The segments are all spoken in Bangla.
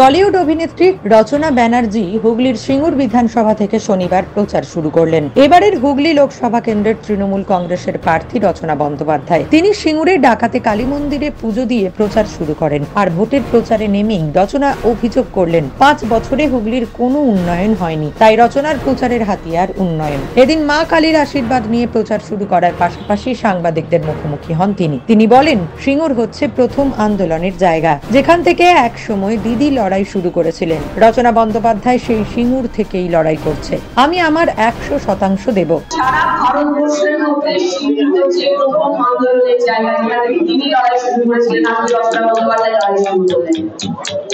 টলিউড অভিনেত্রী রচনা ব্যানার্জি হুগলির সিঙ্গুর বিধানসভা থেকে শনিবার প্রচার শুরু করলেন। এবারের হুগলি লোকসভা কেন্দ্রের তৃণমূল কংগ্রেসের প্রার্থী রচনা বন্দ্যোপাধ্যায়। তিনি সিঙ্গুরে ডাকাতে কালী মন্দিরে পুজো দিয়ে প্রচার শুরু করেন আর ভোটের প্রচারে নেমেই রচনা অভিযোগ করলেন, পাঁচ বছরে হুগলির কোনো উন্নয়ন হয়নি। তাই রচনার প্রচারের হাতিয়ার উন্নয়ন। এদিন মা কালীর আশীর্বাদ নিয়ে প্রচার শুরু করার পাশাপাশি সাংবাদিকদের মুখোমুখি হন তিনি। তিনি বলেন, সিঙ্গুর হচ্ছে প্রথম আন্দোলনের জায়গা, যেখান থেকে এক সময় দিদি শুরু করেছিলেন। রচনা বন্দ্যোপাধ্যায় সেই সিঙ্গুর থেকেই লড়াই করছে। আমি আমার একশো শতাংশ দেব। সারা ভারতবর্ষের মধ্যে সীমিত যে প্রথম আন্দোলনের জায়গা যেখান তিনি লড়াই শুরু করেছিলেন আপনি রচনা বন্দ্যোপাধ্যায় লড়াই শুরু করলেন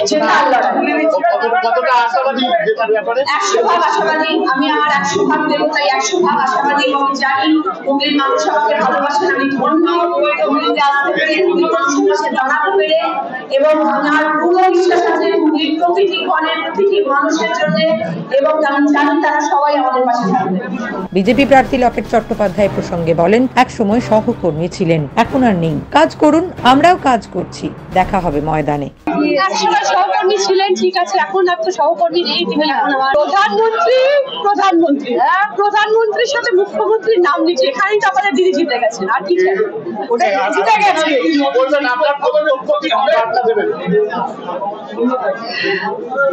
যে তার লড়াই। কত- কতটা আশাবাদী জেতার ব্যাপারে? একশো ভাগ আশাবাদী আমি আমার একশো ভাগ দেবো তাই একশো ভাগ আশাবাদী এবং আমি জানি হুগলির মানুষ আমাকে ভালোবাসেন আমি ধন্য হুগলিতে আসতে পেরে হুগলি মানুষের কাছে দাঁড়াতে পেরে এবং আমার পুরো বিশ্বাস আছে প্রতিটি কণের প্রতিটি মানুষের জন্য এবং আমি জানি তারা সবাই আমাদের পাশে থাকবে। বিজেপি প্রার্থী লকেট চট্টোপাধ্যায় প্রসঙ্গে বলেন, এক সময় সহকর্মী ছিলেন, এখন আর নেই। কাজ করুন, আমরাও কাজ করছি। দেখা হবে ময়দানে। সহকর্মী ছিলেন ঠিক আছে এখন আর তো সহকর্মী নেই তিনি এখন আমার প্রধানমন্ত্রী প্রধানমন্ত্রী হ্যাঁ প্রধানমন্ত্রীর সাথে মুখ্যমন্ত্রীর নাম লিখে এখানেই তো আমাদের দিদি জিতে গেছেন আর কি জিতে গেছে।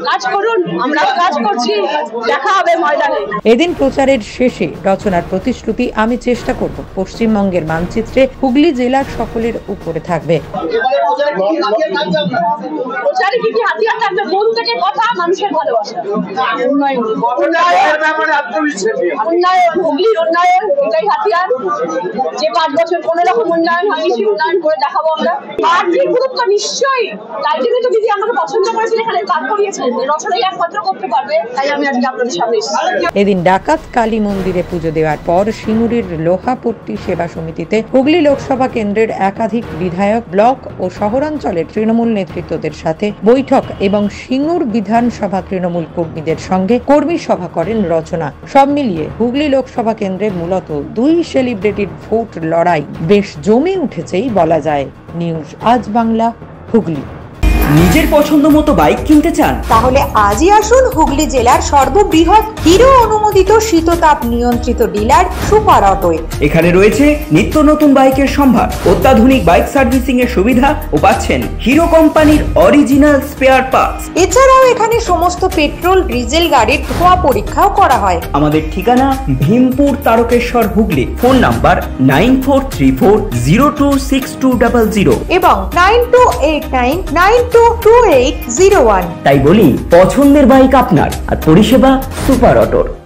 কাজ করুন আমরা কাজ করছি দেখা হবে ময়দানে। এদিন প্রচারের শেষে রচনার প্রতিশ্রুতি আমি চেষ্টা করব পশ্চিমবঙ্গের মানচিত্রে হুগলি জেলার সকলের উপরে থাকবে। প্রচারে কি কি হাতিয়ার থাকবে? মন থেকে কথা মানুষের ভালোবাসা। উন্নয়ন এর ব্যাপারে আত্মবিশ্বাসী। উন্নয়ন হুগলির উন্নয়ন এটাই যে পাঁচ বছর কোনো রকম উন্নয়ন হয়নি সেই উন্নয়ন করে দেখাবো আমরা। আর্থিক গুরুত্ব নিশ্চয়ই তাই জন্য তো দিদি আমাকে পছন্দ করেছেন, এখানে কাজ করিয়েছেন। রচনাই একমাত্র করতে পারবে, তাই আমি আজকে আপনাদের সামনে এদিন ডাকাত কালী মন্দিরে পুজো দেওয়ার পর সিঙ্গুরের লোহাপট্টি সেবা সমিতিতে হুগলি লোকসভা কেন্দ্রের একাধিক বিধায়ক, ব্লক ও শহরাঞ্চলের তৃণমূল নেতৃত্বদের সাথে বৈঠক এবং সিঙ্গুর বিধানসভা তৃণমূল কর্মীদের সঙ্গে কর্মী সভা করেন রচনা। সব মিলিয়ে হুগলি লোকসভা কেন্দ্রে মূলত দুই সেলিব্রিটির ভোট লড়াই বেশ জমে উঠেছেই বলা যায়। নিউজ আজ বাংলা হুগলি। নিজের পছন্দ মতো বাইক কিনতে চান? তাহলে আজই আসুন হুগলি জেলার সর্ববৃহৎ হিরো অনুমোদিত শীততাপ নিয়ন্ত্রিত ডিলার সুপার অটোয়। এখানে রয়েছে নিত্য নতুন বাইকের সম্ভার অত্যাধুনিক বাইক সার্ভিসিং এর সুবিধা ও পাচ্ছেন হিরো কোম্পানির অরিজিনাল স্পেয়ার পার্টস এছাড়াও এখানে সমস্ত পেট্রোল ডিজেল গাড়ির ধোয়া পরীক্ষাও করা হয়। আমাদের ঠিকানা Bhimpur Tarakeswar Hooghly phone number nine four three four zero two six two double zero. এবং nine two eight nine nine two two eight zero one তাই বলি পছন্দের বাইক আপনার আর পরিষেবা সুপার অটোর।